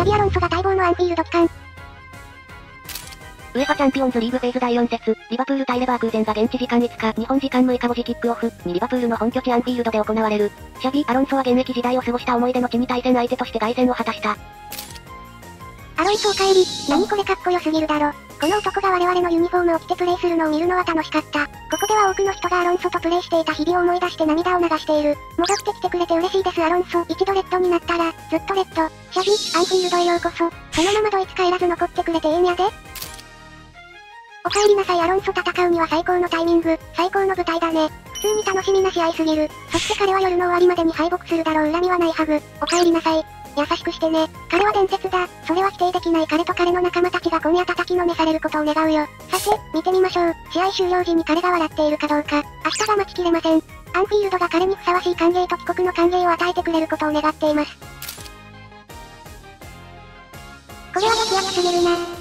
シャビアロンソが待望のアンフィールド帰還。 UEFAチャンピオンズリーグフェーズ第4節、リバプール対レバークーゼンが現地時間5日、日本時間6日5時キックオフにリバプールの本拠地アンフィールドで行われる。シャビ、アロンソは現役時代を過ごした思い出の地に対戦相手として凱旋を果たした。アロンソお帰り、何これかっこよすぎるだろ。この男が我々のユニフォームを着てプレイするのを見るのは楽しかった。ここでは多くの人がアロンソとプレイしていた日々を思い出して涙を流している。戻ってきてくれて嬉しいですアロンソ。一度レッドになったら、ずっとレッド。シャビ、アンフィールドへようこそ。そのままドイツ帰らず残ってくれてええんやで。お帰りなさいアロンソ戦うには最高のタイミング、最高の舞台だね。普通に楽しみな試合すぎる。そして彼は夜の終わりまでに敗北するだろう恨みはないハグ。お帰りなさい。優しくしてね。彼は伝説だ。それは否定できない彼と彼の仲間たちが今夜叩きのめされることを願うよ。さて、見てみましょう。試合終了時に彼が笑っているかどうか。明日が待ちきれません。アンフィールドが彼にふさわしい歓迎と帰国の歓迎を与えてくれることを願っています。これは激アツすぎるな。